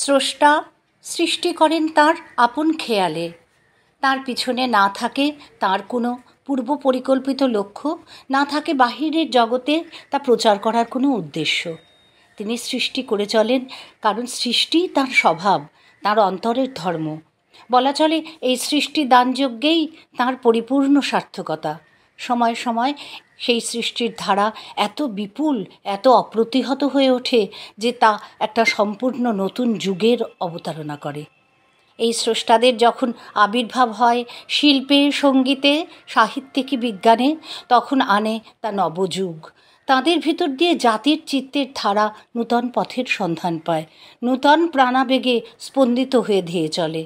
স্রষ্টা সৃষ্টি করেন তার আপন খেয়ালে। তার পিছনে না থাকে তার কোনো পূর্ব পরিকল্পিত লক্ষ্য, না থাকে বাহিরের জগতে তা প্রচার করার কোনো উদ্দেশ্য। তিনি সৃষ্টি করে চলেন কারণ সৃষ্টি তার স্বভাব, তার অন্তরের ধর্ম। বলা চলে, এই সৃষ্টি দানযজ্ঞেই তার পরিপূর্ণ সার্থকতা। সময় সময় সেই সৃষ্টির ধারা এত বিপুল, এত অপ্রতিহত হয়ে ওঠে যে তা একটা সম্পূর্ণ নতুন যুগের অবতারণা করে। এই স্রষ্টাদের যখন আবির্ভাব হয় শিল্পে, সঙ্গীতে, সাহিত্যে কি বিজ্ঞানে, তখন আনে তা নবযুগ। তাদের ভিতর দিয়ে জাতির চিত্তের ধারা নূতন পথের সন্ধান পায়, নূতন প্রাণাবেগে স্পন্দিত হয়ে ধেয়ে চলে।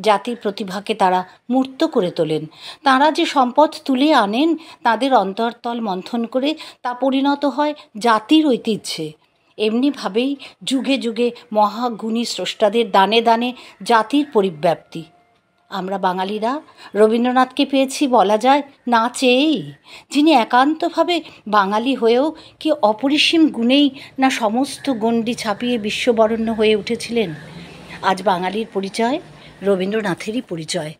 জাতির প্রতিভাকে তারা মূর্ত করে তোলেন। তারা যে সম্পদ তুলে আনেন, তাদের অন্তরতল মন্থন করে তা পরিণত হয় জাতির ঐতিহ্যে। এমনিভাবেই যুগে যুগে মহাগুণী স্রষ্টাদের দানে দানে জাতির পরিব্যাপ্তি। আমরা বাঙালিরা রবীন্দ্রনাথকে পেয়েছি বলা যায় না চেয়েই, যিনি একান্তভাবে বাঙালি হয়েও কি অপরিসীম গুণেই না সমস্ত গণ্ডি ছাপিয়ে বিশ্ববরণ্য হয়ে উঠেছিলেন? আজ বাঙালির পরিচয় রবীন্দ্রনাথেরই পরিচয়।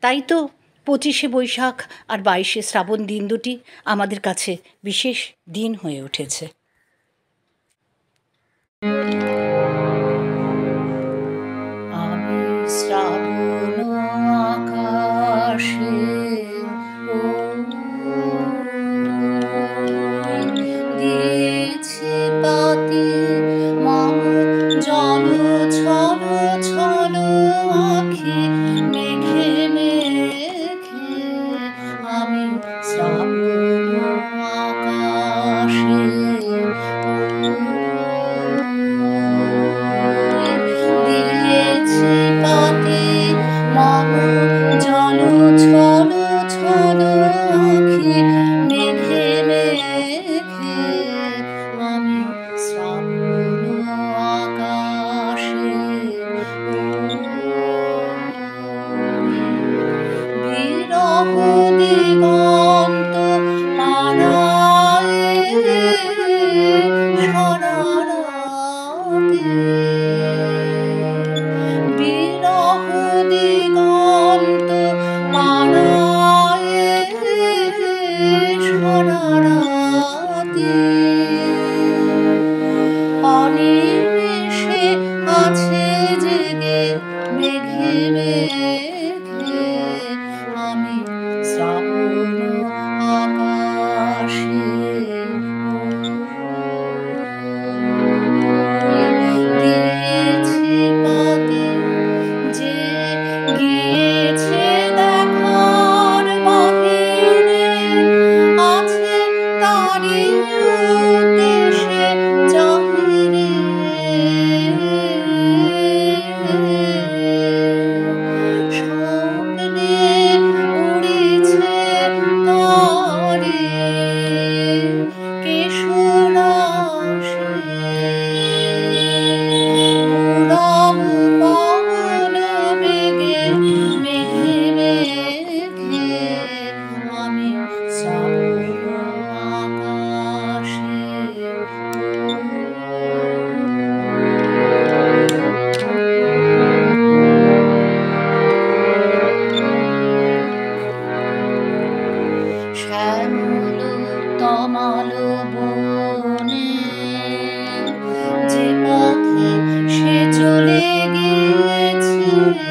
তাই তো পঁচিশে বৈশাখ আর বাইশে শ্রাবণ দিন দুটি আমাদের কাছে বিশেষ দিন হয়ে উঠেছে। 願 তমাল বনে যে পথে সে চলে গিয়েছিল